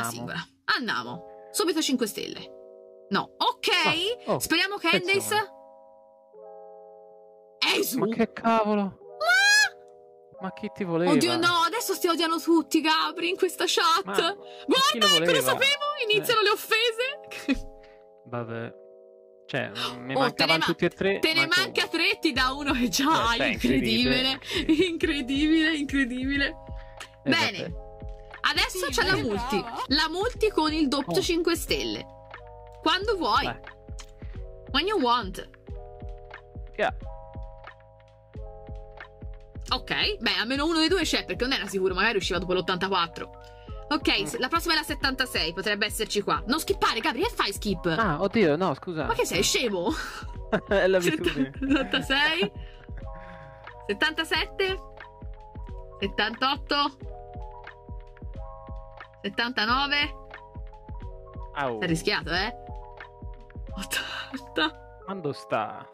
Una singola. Andiamo. Subito 5 stelle. No. Ok. Oh, oh, Speriamo Candace. attenzione. Esu. Ma che cavolo? Ma chi ti voleva? Oddio, no, adesso ti odiano tutti, Gabri, in questa chat. Ma- Guarda, chi lo ecco, sapevo. Iniziano le offese. Vabbè. Cioè, mi Oh, mancavano ne ma- tutti e tre. Te ne ma manca tre, ti da uno che già Eh, hai. beh, Incredibile. incredibile. Incredibile, incredibile. Eh, Bene. vabbè. Adesso Sì, c'è la multi. brava. La multi con il doppio Oh. 5 stelle. Quando vuoi. Vai. When you want. Yeah. Ok, beh, almeno uno dei due c'è perché non era sicuro, magari usciva dopo l'84. Ok, Mm. la prossima è la 76, potrebbe esserci qua. Non skippare, Gabri, che fai skip? Ah, oddio, no, scusa. Ma che sei, scemo? È l'abitudine. 76 77 78 79 Au. Sei rischiato, eh? 80 Quando sta?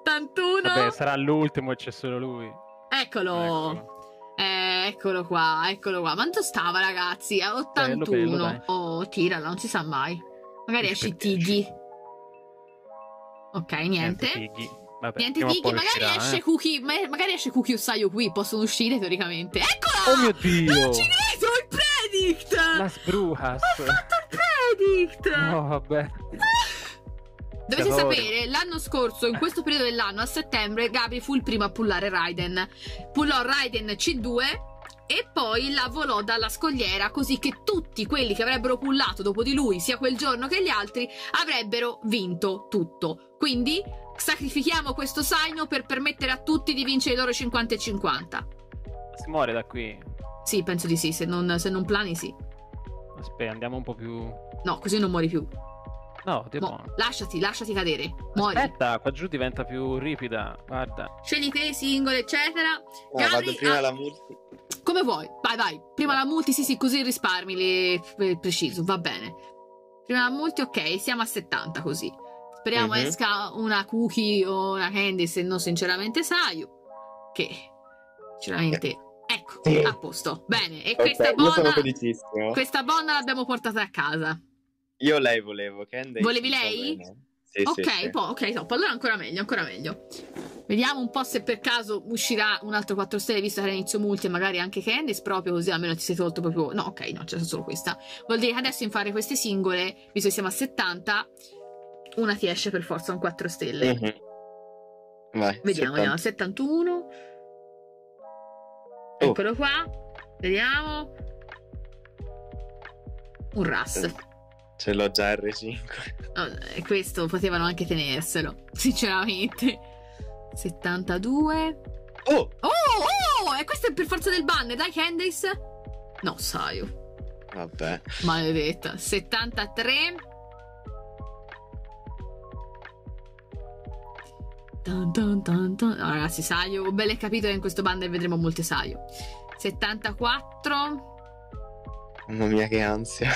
81 Vabbè, sarà l'ultimo e c'è solo lui. Eccolo. Eccolo. Eh, eccolo qua, eccolo qua. Quanto stava, ragazzi? A 81. Bello, bello, oh, tirala, non si sa mai. Magari Aspetta, Tiggy. Ok, niente. Tighi. Vabbè, Niente prima o Tiggy, poi magari uscirà, esce eh. Cookie. ma- Magari esce Cookie o Saio qui. Possono uscire teoricamente. Eccola! Oh mio Dio! Credo! Il predict! Las Brujas. Ho fatto il predict! No, vabbè. Dovete Siamo- sapere, l'anno scorso, in questo periodo dell'anno, a settembre, Gabri fu il primo a pullare Raiden. Pullò Raiden C2 e poi la volò dalla scogliera così che tutti quelli che avrebbero pullato dopo di lui, sia quel giorno che gli altri, avrebbero vinto tutto. Quindi sacrifichiamo questo Saino per permettere a tutti di vincere loro 50 e 50. Si muore da qui. Sì, penso di sì, se non, se non plani sì. Aspetta, andiamo un po' più. No, così non muori più. No, Dio Mo- lasciati, lasciati cadere. Muori. Aspetta, qua giù diventa più ripida. Guarda. Scegli te, singole, eccetera. Ah, Gabri, vado prima ah, alla multi. Come vuoi, vai, vai. Prima la multi, sì, sì, così risparmi le per preciso, va bene. Prima la multi, ok, siamo a 70 così. Speriamo Mhm. esca una cookie o una candy, se no sinceramente Sayu. Che, sinceramente, ecco, Sì. a posto. Bene, e Ok, questa felicissimo. questa bonna l'abbiamo portata a casa. Io lei volevo, Candace. Volevi lei? Sì, ok, sì, po- ok, top. Allora ancora meglio, ancora meglio. Vediamo un po' se per caso uscirà un altro 4 stelle, visto che era inizio multi e magari anche Candice, proprio così almeno ti sei tolto proprio... No, ok, no, c'è solo questa. Vuol dire che adesso in fare queste singole, visto che siamo a 70, una ti esce per forza un 4 stelle. Mhm. Vai. Vediamo, vediamo, 71. Oh. Eccolo qua. Vediamo. Un RAS. Ce l'ho già R5. Oh, e questo potevano anche tenerselo, sinceramente. 72. Oh! Oh, oh! E questo è per forza del banner, dai Candice. No, Sayu. Vabbè. Maledetta. 73. Tan, tan, tan. No, ragazzi, Sayu. Ho bene capito che in questo banner vedremo molte Sayu. 74. Mamma mia, che ansia.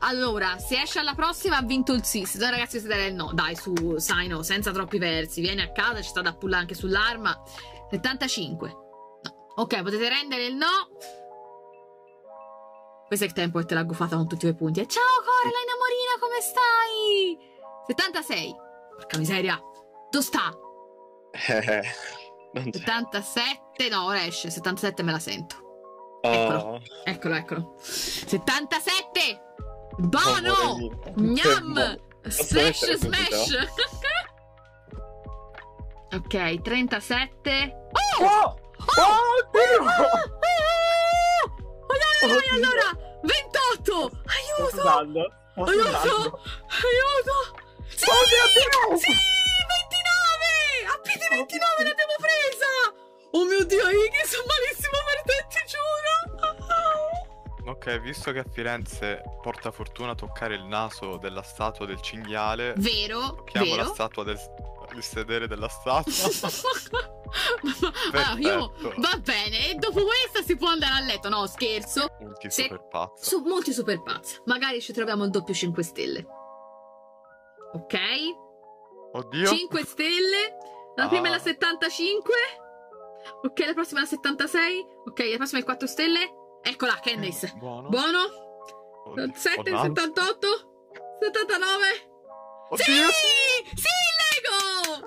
Allora, se esce alla prossima ha vinto il sì. Se no, ragazzi, siete del no. Dai, su, Saino, senza troppi versi. Vieni a casa, ci sta da pullare anche sull'arma. 75. No. Ok, potete rendere il no. Questo è il tempo che te l'ha guffata con tutti i tuoi punti. E ciao, Coraline Amorina, come stai? 76. Porca miseria. Dove sta? Eh, non c'è. 77. No, ora esce. 77 me la sento. Oh, eccolo. Eccolo, eccolo. 77. Buono! amore mio. Gnam! Smash smash! ok, 37. Oh! Oh! Oddio! Allora, Oddio. allora, 28! Aiuto! Scusando. Sto Aiuto! scusando. Aiuto! Sì! Dio! Sì! 29! A PD 29 l'abbiamo presa! Oh mio Dio, Iggy, sono malissimo per te, ti giuro! Ok, visto che a Firenze porta fortuna toccare il naso della statua del cinghiale, Vero, tocchiamo la vero. statua del il sedere della statua. allora, io Perfetto. va bene, e dopo questa si può andare a letto. No, scherzo. Multi Se- super pazza. Su, molti super pazza. Magari ci troviamo il doppio 5 stelle. Ok? Oddio. 5 stelle. La prima è la Ah. 75. Ok, la prossima è la 76. Ok, la prossima è 4 stelle. Eccola, Candice. Buono. Buono. Oddio. 7, Oh, no. 78, 79. Oddio. Sì! Sì, Lego!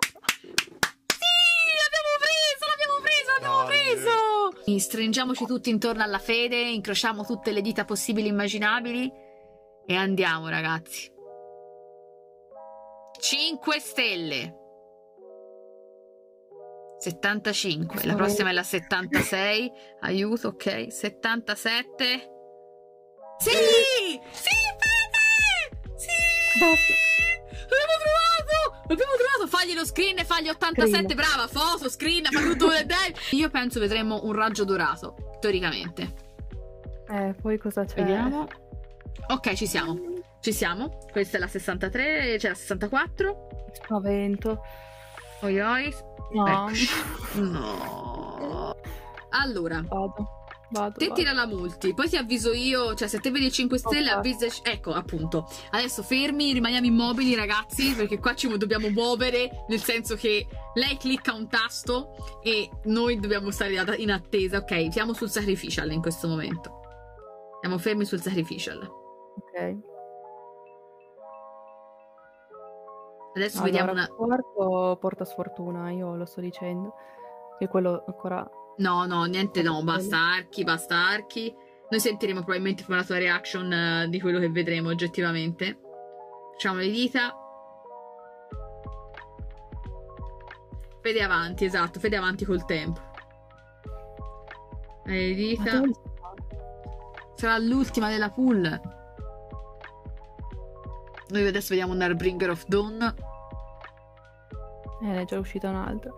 Sì! L'abbiamo preso, l'abbiamo preso, l'abbiamo preso! E Stringiamoci tutti intorno alla fede, incrociamo tutte le dita possibili e immaginabili e andiamo, ragazzi. 5 stelle. 75, la prossima è la 76. Aiuto, ok. 77. Sì! Sì, Fede! Sì! L'abbiamo trovato! L'abbiamo trovato! Fagli lo screen e fagli 87. Screen. Brava, foto, screen, fa tutto quello che. Io penso vedremo un raggio dorato, teoricamente. Eh, poi cosa c'è? Vediamo. Ok, ci siamo. Ci siamo. Questa è la 63, c'è la 64. Spavento. Oi oi. No, Ecco. No. Allora, vado. Vado. te vado. tira la multi, poi ti avviso io, cioè se te vedi 5 stelle Ok. avvisa... Ecco, appunto. Adesso fermi, rimaniamo immobili ragazzi, perché qua ci dobbiamo muovere, nel senso che lei clicca un tasto e noi dobbiamo stare in attesa. Ok, siamo sul sacrificial in questo momento. Siamo fermi sul sacrificial. Ok. Adesso Allora, vediamo una... quarto porta sfortuna, io lo sto dicendo. Che quello ancora... No, no, niente, no, basta archi, basta archi. Noi sentiremo probabilmente poi la tua reaction eh, di quello che vedremo oggettivamente. Facciamo le dita. Fede avanti, esatto, fede avanti col tempo. Le dita. Sarà l'ultima della pool. Noi adesso vediamo un Harbinger of Dawn. Eh, ne è già uscita un'altra.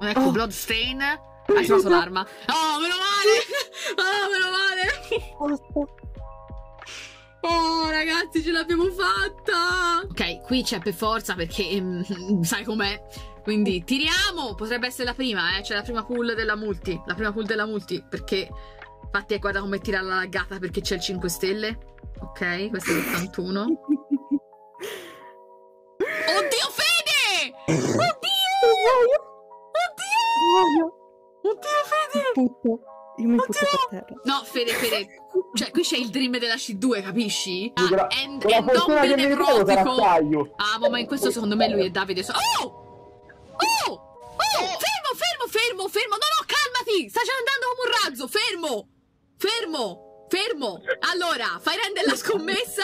Ecco, Oh. Bloodstain. Hai trovato l'arma. Oh, meno male! Oh, meno male! Oh, ragazzi, ce l'abbiamo fatta! Ok, qui c'è per forza perché mm, sai com'è. Quindi tiriamo. Potrebbe essere la prima, eh. C'è la prima pool della multi. La prima pool della multi. Perché. Infatti, guarda come tira la laggata perché c'è il 5 stelle. Ok, questo è l'81. Oddio, Fede! Oddio! Oddio! Oddio, Fede! Io mi butto per terra. No, Fede, Fede. Cioè, qui c'è il dream della C2, capisci? Ah, and, and non nevrotico. taglio. Ah, ma in questo secondo me lui e Davide sono... Oh! Oh! Oh! Fermo, fermo, fermo, fermo! No, no, calmati! Stai già andando come un razzo! Fermo! Fermo! Fermo! Allora, fai rendere la scommessa,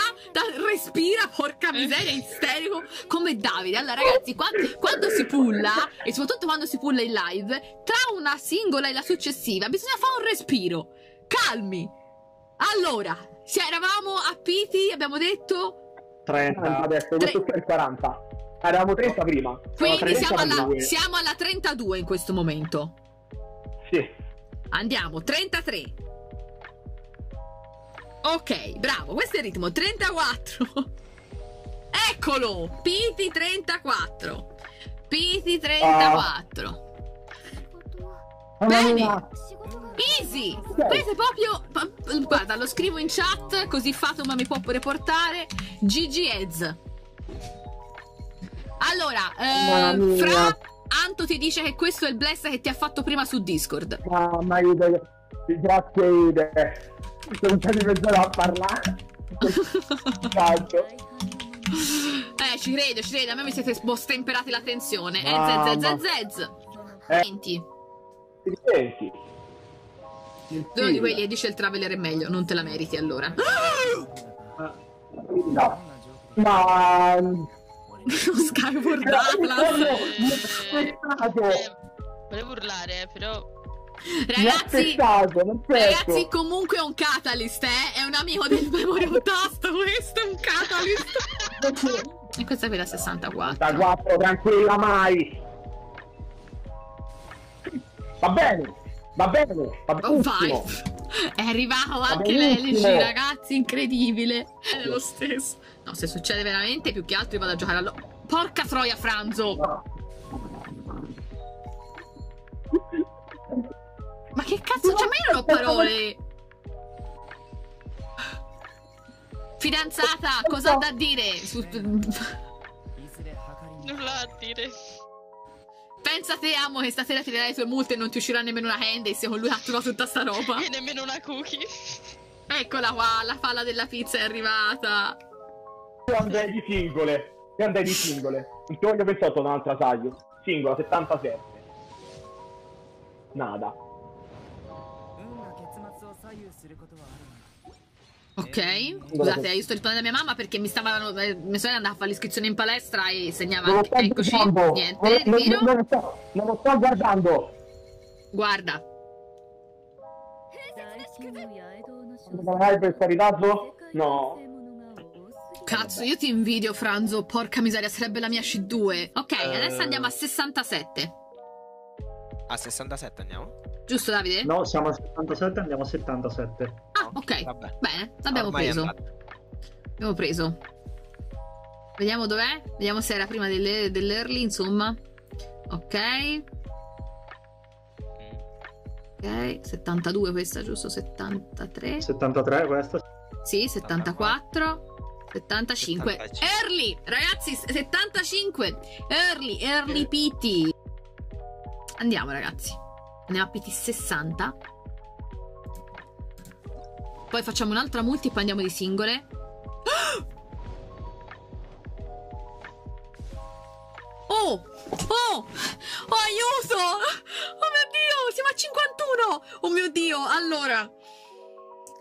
respira, porca miseria, isterico, come Davide. Allora, ragazzi, quando, quando si pulla, e soprattutto quando si pulla in live, tra una singola e la successiva, bisogna fare un respiro. Calmi. Allora, se eravamo a Piti, abbiamo detto 30 adesso, Tre- questo qui è il 40. Eravamo 30 prima. Quindi Siamo siamo alla, 32. siamo alla 32 in questo momento. Sì. Andiamo, 33. Ok, bravo, questo è il ritmo, 34. Eccolo, Piti 34. Piti 34. Bene. Ah, Easy! Questo è proprio. Guarda, lo scrivo in chat così Fatuma mi può riportare. GG Eds. Allora, eh, mia. Fra Anto ti dice che questo è il bless che ti ha fatto prima su Discord. Mamma Ide, grazie Ide. Sono stati mezz'ora a parlare. Cazzo. eh, ci credo, ci credo. A me mi siete stemperati la tensione. Eh, zez, zez, zez, zez. Eh. Senti, Ti senti? Uno di quelli dice il traveler è meglio, non te la meriti allora. No. Ma... Skyward Però- Atlas. Mi ha aspettato. Eh, volevo urlare, eh, però. Ragazzi, perfetto. Ragazzi, comunque è un catalyst, eh? È un amico del memory tasto, questo è un catalyst. e questa qui è la 64. Da 4, tranquilla mai. Va bene, va bene, va Oh, benissimo. È arrivato anche l'LG, ragazzi, incredibile. È lo stesso. No, se succede veramente, più che altro io vado a giocare allo... Porca troia, Franzo! Ma che cazzo c'è? Ma io non ho parole! Fidanzata, cosa ha da dire? Su- Nulla a dire. Pensa te, amo, che stasera tirerai le tue multe e non ti uscirà nemmeno una Candace con lui ha trovato tutta sta roba. E nemmeno una cookie. Eccola qua, la palla della pizza è arrivata. Io andrei di singole. Io andrei di singole. Non ci voglio pensare a un'altra taglio. Singola, 77. Nada. Ok, scusate, io sto rispondendo a mia mamma perché mi stavano. eh, Mia sorella andava a fare l'iscrizione in palestra e segnava. Non lo sto Eccoci, guardando. niente, Non, non- ritiro. non lo sto, non lo sto guardando. Guarda, Non hai per carità, No. cazzo, io ti invidio, Franzo. Porca miseria, sarebbe la mia C2. Ok, Eh. adesso andiamo a 67. A 67 andiamo? Giusto, Davide? No, siamo a 77, andiamo a 77. Ok. Vabbè. Bene, l'abbiamo Ormai preso. Abbiamo preso. Vediamo dov'è. Vediamo se era prima delle, dell'early, insomma. Ok. Ok, 72 questa, giusto? 73. 73 questa. Sì, 74. 75. 75. Early! Ragazzi, 75. Early, early PT. Andiamo, ragazzi. Andiamo a PT 60. Poi facciamo un'altra multi e poi andiamo di singole. Oh! Oh! Oh, aiuto! Oh mio Dio! Siamo a 51! Oh mio Dio! Allora...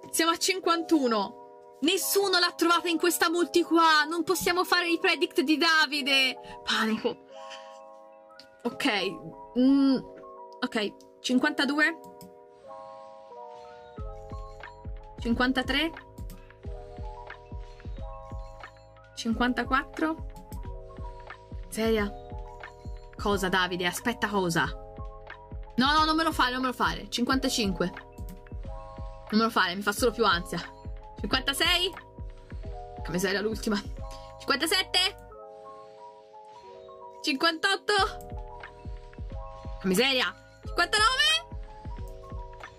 Siamo a 51. Nessuno l'ha trovata in questa multi qua. Non possiamo fare i predict di Davide. Panico. Ok. Mm, ok. 52. 53. 54. Seria? Cosa, Davide? Aspetta cosa? No, no, non me lo fare, non me lo fare. 55. Non me lo fare, mi fa solo più ansia. 56? Che miseria l'ultima. 57? 58? Che miseria. 59?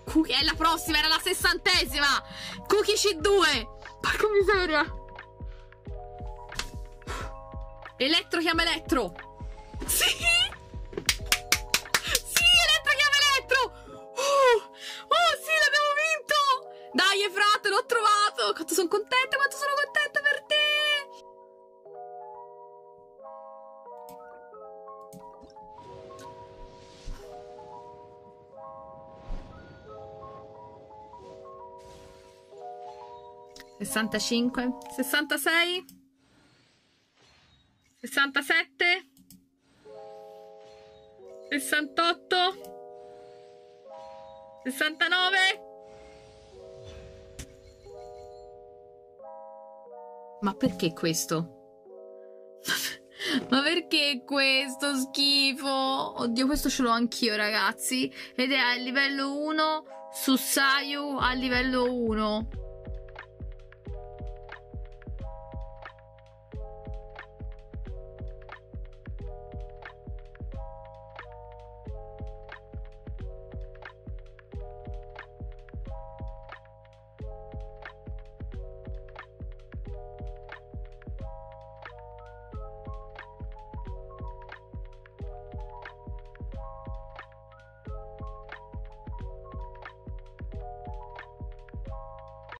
Cookie è la prossima, era la sessantesima. Cookie C2. Porca miseria. Elettro chiama Elettro. Sì! Sì, Elettro chiama Elettro! Oh, oh sì, l'abbiamo vinto! Dai, frate, l'ho trovato! Quanto sono contenta, quanto sono contenta 65, 66, 67, 68, 69. Ma perché questo? Ma perché questo schifo? Oddio, questo ce l'ho anch'io, ragazzi. Ed è a livello 1 su Sayu a livello 1.